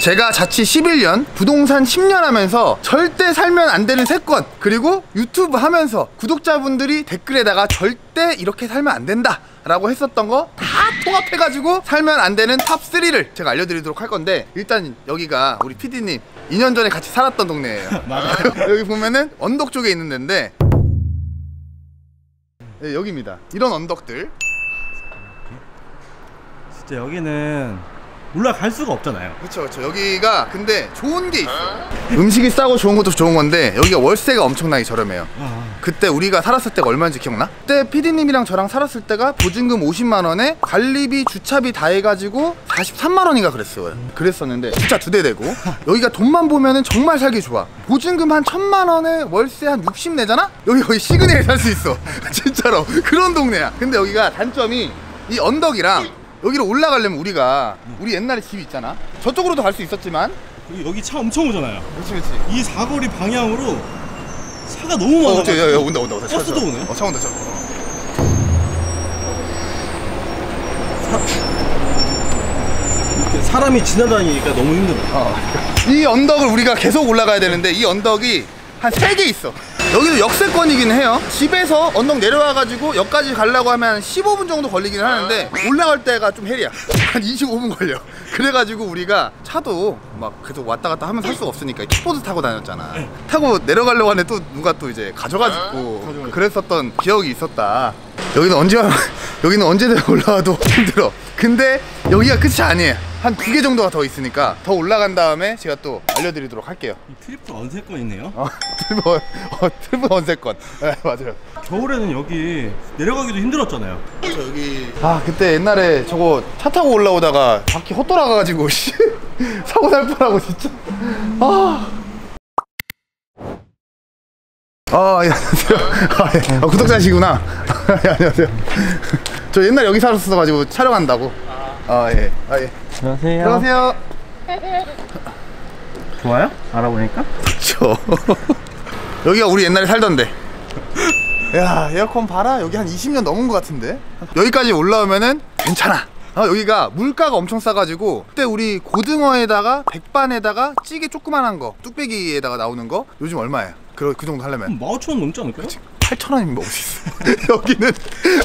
제가 자취 11년, 부동산 10년 하면서 절대 살면 안 되는 세권 그리고 유튜브 하면서 구독자분들이 댓글에다가 절대 이렇게 살면 안 된다 라고 했었던 거 다 통합해가지고 살면 안 되는 top 3를 제가 알려드리도록 할 건데 일단 여기가 우리 PD님 2년 전에 같이 살았던 동네예요. 맞아요. 여기 보면은 언덕 쪽에 있는 데인데 네, 여기입니다. 이런 언덕들. 진짜 여기는 올라갈 수가 없잖아요. 그쵸 그쵸. 여기가 근데 좋은 게 있어 음식이 싸고 좋은 것도 좋은 건데 여기가 월세가 엄청나게 저렴해요. 아, 그때 우리가 살았을 때가 얼마인지 기억나? 그때 PD님이랑 저랑 살았을 때가 보증금 50만 원에 관리비 주차비 다 해가지고 43만 원인가 그랬어요. 그랬었는데 주차 두대 되고 여기가 돈만 보면은 정말 살기 좋아. 보증금 한 천만 원에 월세 한 60 내잖아? 여기 거의 시그널에 살 수 있어. 진짜로. 그런 동네야. 근데 여기가 단점이 이 언덕이랑 여기로 올라가려면 우리가 우리 옛날에 집이 있잖아 저쪽으로도 갈 수 있었지만 여기, 여기 차 엄청 오잖아요. 그렇지 그렇지 이 사거리 방향으로 차가 너무 어, 많아. 저, 야, 야, 온다, 온다, 온다. 차, 버스도 차. 오네. 어, 차 온다, 차. 사 람이 지나다니니까 너무 힘들어. 어. 이 언덕을 우리가 계속 올라가야 되는데 이 언덕이 한 세 개 있어. 여기도 역세권이긴 해요. 집에서 언덕 내려와가지고 역까지 가려고 하면 한 15분 정도 걸리긴 하는데 올라갈 때가 좀 헬이야. 한 25분 걸려. 그래가지고 우리가 차도 막 계속 왔다 갔다 하면 살 수가 없으니까 킥보드 타고 다녔잖아. 타고 내려가려고 하는데 또 누가 또 이제 가져가지고 그랬었던 기억이 있었다. 여기는 언제 여기는 언제든 올라와도 힘들어. 근데 여기가 끝이 아니에요. 한 두 개 정도가 더 있으니까 더 올라간 다음에 제가 또 알려드리도록 할게요. 이 triple 언세권이네요. 어, triple, 어, triple 언세권. 네, 맞아요. 겨울에는 여기 내려가기도 힘들었잖아요. 저 여기. 아, 그때 옛날에 저거 차 타고 올라오다가 바퀴 헛돌아가가지고, 씨. 사고 날 뻔하고, 진짜. 아. 아, 예, 안녕하세요. 아, 예. 아, 구독자시구나. 예, 안녕하세요. 저 옛날에 여기 살았어가지고 촬영한다고. 아, 예. 아, 예. 안녕하세요. 안녕하세요. 좋아요? 알아보니까? 그쵸. 여기가 우리 옛날에 살던데. 야, 에어컨 봐라. 여기 한 20년 넘은 것 같은데. 여기까지 올라오면은 괜찮아. 아, 여기가 물가가 엄청 싸가지고 그때 우리 고등어에다가 백반에다가 찌개 조그만한 거 뚝배기에다가 나오는 거 요즘 얼마예요? 그, 그 정도 하려면 15,000원 넘지 않을까요? 8,000원이면 먹을 수 있어. 여기는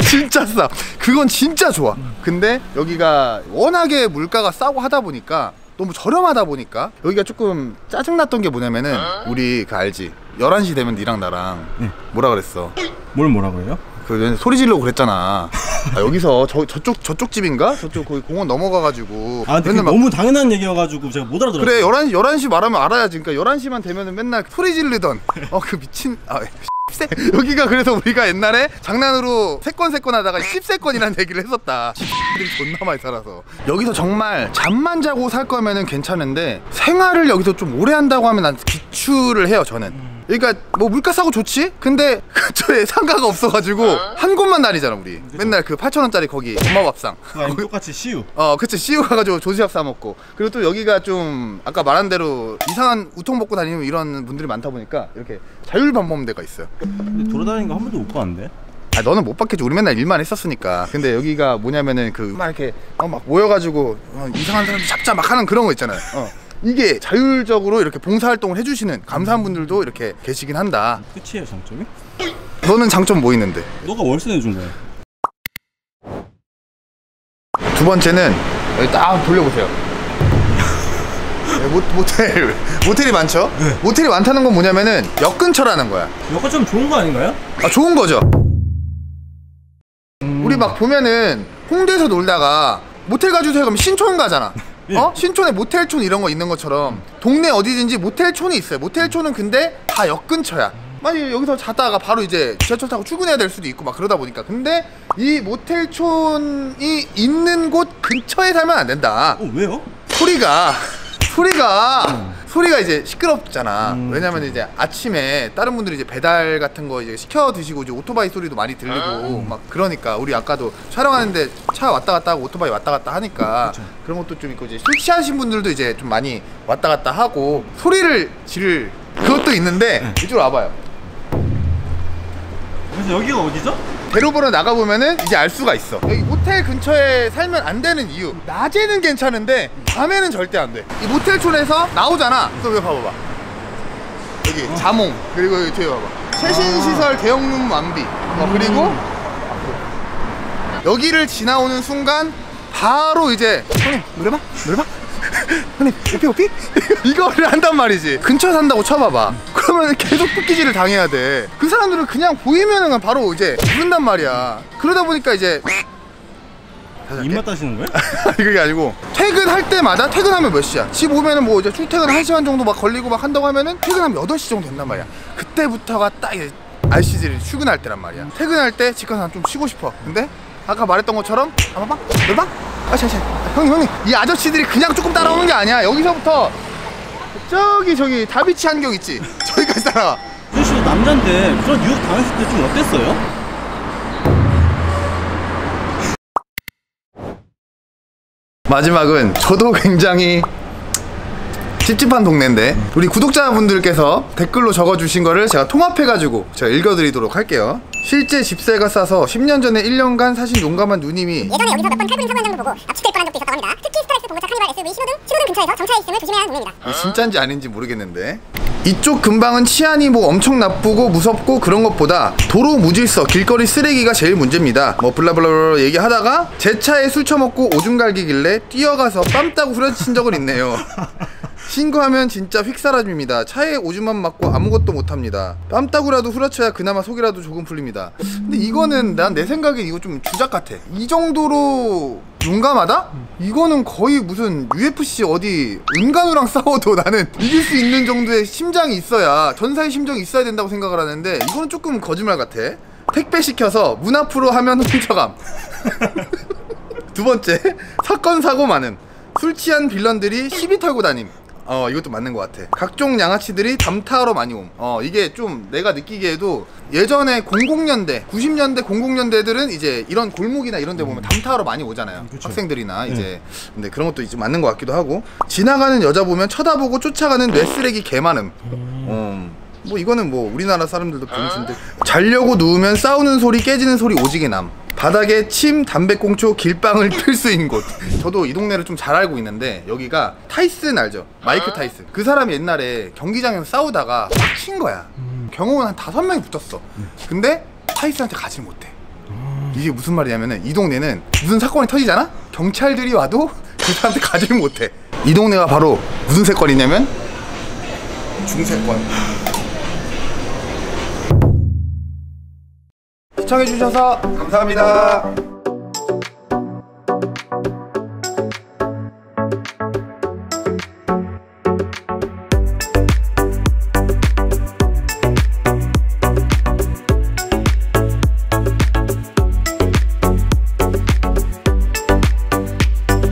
진짜 싸. 그건 진짜 좋아. 근데 여기가 워낙에 물가가 싸고 하다 보니까 너무 저렴하다 보니까 여기가 조금 짜증났던 게 뭐냐면은 우리 그 알지? 11시 되면 니랑 나랑 네. 뭐라 그랬어? 뭘 뭐라고 해요? 그 소리 지르고 그랬잖아. 아, 여기서 저, 저쪽 저쪽 집인가? 저쪽 거기 공원 넘어가 가지고. 아, 근데 그게 맨날 막 너무 당연한 얘기여 가지고 제가 못 알아들었어요. 그래 11시 11시 말하면 알아야지. 그러니까 11시만 되면은 맨날 소리 지르던. 어 그 미친 아 세- 여기가 그래서 우리가 옛날에 장난으로 세건 세건 하다가 10세건이라는 얘기를 했었다. 들이 존나 많이 살아서. 여기서 정말 잠만 자고 살 거면은 괜찮은데 생활을 여기서 좀 오래 한다고 하면 난 기추를 해요 저는 그러니까 뭐 물가 싸고 좋지? 근데 근처에 상가가 없어가지고 한 곳만 다니잖아 우리 맨날 그 8천원짜리 거기 엄마 밥상 그거 아니면 똑같이 CU. 어, 그치. CU 가가지고 조시락 사 먹고. 그리고 또 여기가 좀, 아까 말한 대로 이상한 우통 먹고 다니는 이런 분들이 많다 보니까 이렇게 자율방범대가 있어요. 근데 돌아다니는 거 한 번도 못 봤는데? 아, 너는 못 받겠지. 우리 맨날 일만 했었으니까. 근데 여기가 뭐냐면은 그, 막 이렇게, 어, 막 모여가지고, 어, 이상한 사람 잡자 막 하는 그런 거 있잖아요. 어. 이게 자율적으로 이렇게 봉사활동을 해주시는 감사한 분들도 이렇게 계시긴 한다. 끝이에요, 장점이? 너는 장점 뭐 있는데? 너가 월세 내준 거야. 두 번째는 여기 딱 돌려보세요. 네, 모, 모텔 모텔이 많죠? 모텔이 많다는 건 뭐냐면은 역 근처라는 거야. 여가 좀 좋은 거 아닌가요? 아 좋은 거죠. 우리 막 보면은 홍대에서 놀다가 모텔 가주세요 그러면 신촌 가잖아. 예. 어? 신촌에 모텔촌 이런 거 있는 것처럼 동네 어디든지 모텔촌이 있어요. 모텔촌은 근데 다 역 근처야. 만약 여기서 자다가 바로 이제 지하철 타고 출근해야 될 수도 있고 막 그러다 보니까 근데 이 모텔촌이 있는 곳 근처에 살면 안 된다. 어, 왜요? 소리가 소리가 소리가 이제 시끄럽잖아. 음, 왜냐면 이제 아침에 다른 분들이 이제 배달 같은 거 이제 시켜 드시고 이제 오토바이 소리도 많이 들리고 막 그러니까 우리 아까도 촬영하는데 차 왔다 갔다 하고 오토바이 왔다 갔다 하니까 그런 것도 좀 있고 이제 술 취하신 분들도 이제 좀 많이 왔다 갔다 하고 소리를 지를 그것도 있는데 이쪽으로 와봐요. 그래서 여기가 어디죠? 대로보로 나가보면은 이제 알 수가 있어. 여기 모텔 근처에 살면 안 되는 이유. 낮에는 괜찮은데 밤에는 절대 안돼이 모텔촌에서 나오잖아. 또 여기 봐봐봐. 여기 자몽. 그리고 여기 뒤에 봐봐. 최신시설 대형룸 완비. 어, 그리고 여기를 지나오는 순간 바로 이제 형님 노래방? 노래방? 형님 오피 오피? 이거를 한단 말이지. 근처에 산다고 쳐봐봐. 그러면 계속 뜯기질을 당해야 돼 그 사람들은 그냥 보이면은 바로 이제 부른단 말이야. 그러다 보니까 이제 입맛 따시는 거예요? 아니 그게 아니고 퇴근할 때마다 퇴근하면 몇 시야? 집 오면은 뭐 이제 출퇴근 1시간 정도 막 걸리고 막 한다고 하면은 퇴근하면 8시 정도 된단 말이야. 그때부터가 딱 이제 RC들이 출근할 때란 말이야. 퇴근할 때 집 가서 좀 쉬고 싶어. 근데 아까 말했던 것처럼 아 봐봐. 놀봐? 아 자, 자. 형님 형님 이 아저씨들이 그냥 조금 따라오는 게 아니야 여기서부터 저기 저기 다비치 한경 있지 저기까지 따라와 준씨도 남잔데 그런 유혹 당했을 때 좀 어땠어요? 마지막은 저도 굉장히 찝찝한 동네인데 우리 구독자분들께서 댓글로 적어주신 거를 제가 통합해가지고 제가 읽어드리도록 할게요 실제 집세가 싸서 10년 전에 1년간 사신 용감한 누님이 예전에 여기서 몇번 탈부림 사고 한 장도 보고 압축될 뻔한 적도 있었다고 합니다. 특히 스트레스 봉고차 카니발 SUV 신호등 신호등 근처에서 정차해 있음을 조심해야 하는 동네입니다. 이게 진짜인지 아닌지 모르겠는데 이쪽 근방은 치안이 뭐 엄청 나쁘고 무섭고 그런 것보다 도로 무질서 길거리 쓰레기가 제일 문제입니다 뭐 블라블라 얘기하다가 제 차에 술 처먹고 오줌 갈기길래 뛰어가서 뺨 따고 후려친 적은 있네요 신고하면 진짜 휙 사라집니다. 차에 오줌만 맞고 아무것도 못합니다. 뺨 따구라도 후려쳐야 그나마 속이라도 조금 풀립니다. 근데 이거는 난 내 생각에 이거 좀 주작 같아. 이 정도로 용감하다? 이거는 거의 무슨 UFC 어디 은간우랑 싸워도 나는 이길 수 있는 정도의 심장이 있어야 전사의 심정이 있어야 된다고 생각을 하는데 이거는 조금 거짓말 같아. 택배 시켜서 문 앞으로 하면 훔쳐감. 두 번째 사건 사고 많음 술 취한 빌런들이 시비 털고 다님 어 이것도 맞는 것 같아. 각종 양아치들이 담타하러 많이 옴어 이게 좀 내가 느끼기에도 예전에 00년대 90년대 00년대들은 이제 이런 골목이나 이런 데 보면 담타하러 많이 오잖아요. 그쵸. 학생들이나 이제. 근데 그런 것도 이제 맞는 것 같기도 하고. 지나가는 여자 보면 쳐다보고 쫓아가는 뇌 쓰레기 개 많음. 어, 뭐 이거는 뭐 우리나라 사람들도 병신들 자려고 누우면 싸우는 소리 깨지는 소리 오지게 남 바닥에 침, 담배꽁초, 길빵을 필수 있는 곳. 저도 이 동네를 좀 잘 알고 있는데 여기가 타이슨 알죠? 마이크 타이슨. 그 사람이 옛날에 경기장에서 싸우다가 빡친 거야. 경호원 한 다섯 명이 붙었어. 근데 타이슨한테 가지 못해. 이게 무슨 말이냐면은 이 동네는 무슨 사건이 터지잖아? 경찰들이 와도 그 사람한테 가지를 못해. 이 동네가 바로 무슨 세권이냐면 중세권 시청해주셔서 감사합니다